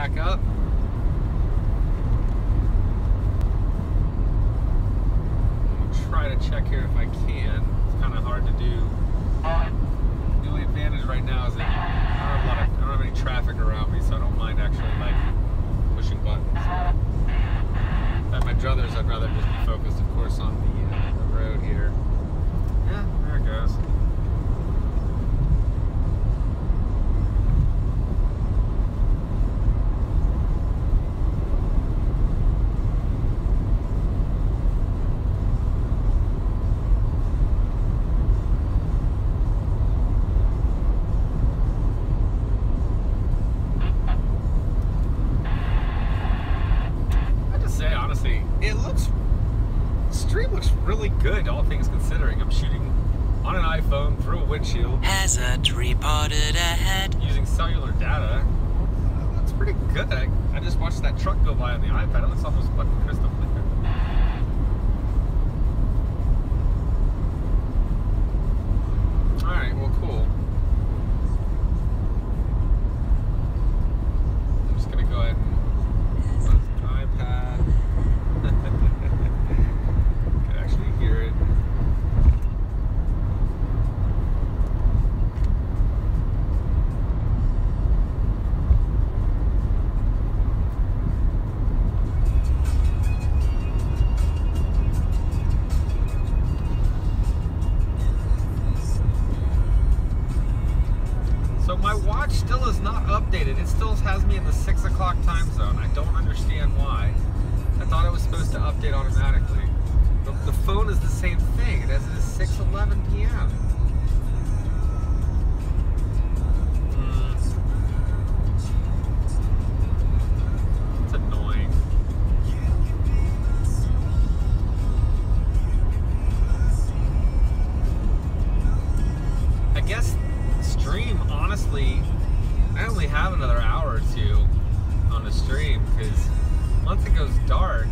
back up. Try to check here if I can. It's kind of hard to do. The only advantage right now is that I don't have a lot of, I don't have any traffic around me, so I don't mind actually like pushing buttons. At my druthers, I'd rather just be focused, of course, on the, uh, the road here. Yeah, there it goes. I just say honestly, it looks stream looks really good, all things considering. I'm shooting on an iPhone through a windshield Hazard reported ahead. using cellular data. That's pretty good. I, I just watched that truck go by on the iPad. It looks almost fucking crystal clear. Updated. It still has me in the six o'clock time zone. I don't understand why. I thought it was supposed to update automatically. The, the phone is the same thing. It has it is 6:11 p.m. have another hour or two on the stream because once it goes dark,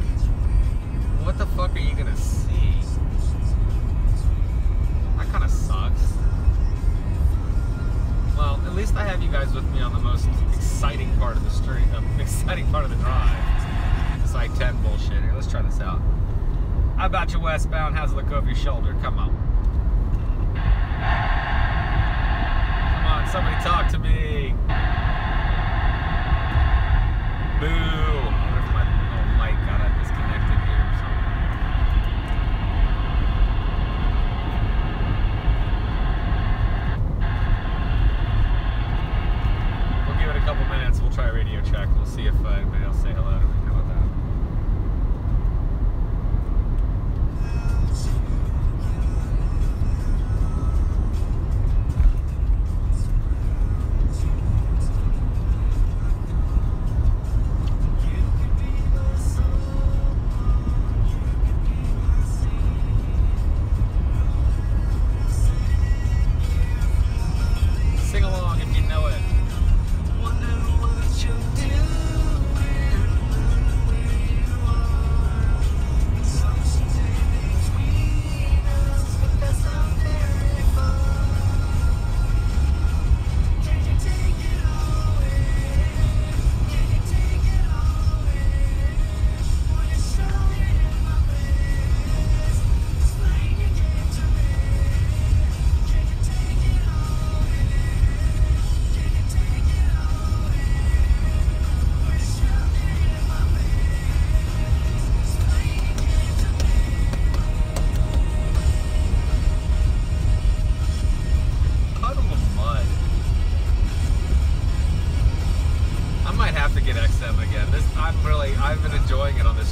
what the fuck are you gonna see? That kind of sucks. Well, at least I have you guys with me on the most exciting part of the stream, uh, exciting part of the drive. It's like 10 bullshit. Here, let's try this out. How about you westbound? How's it look over your shoulder? Come on. Come on, somebody talk to me. Boo. I wonder if my little mic got uh, disconnected here or something. We'll give it a couple minutes. We'll try radio check. We'll see if anybody else say hello to me.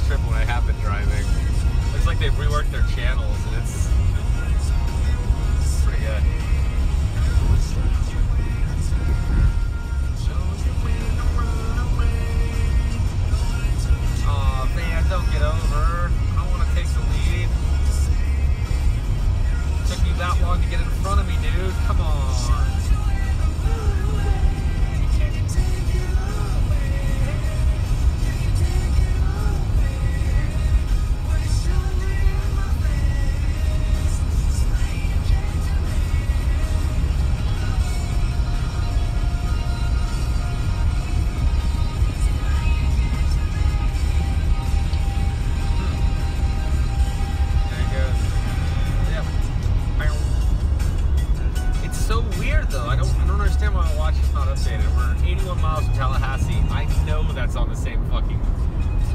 Trip when I have been driving. Looks like they've reworked their channels and it's, pretty good.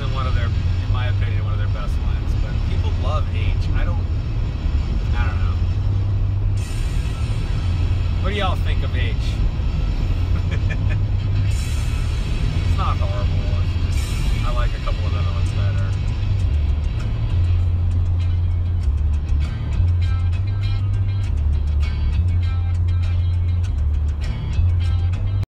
isn't one of their, in my opinion, one of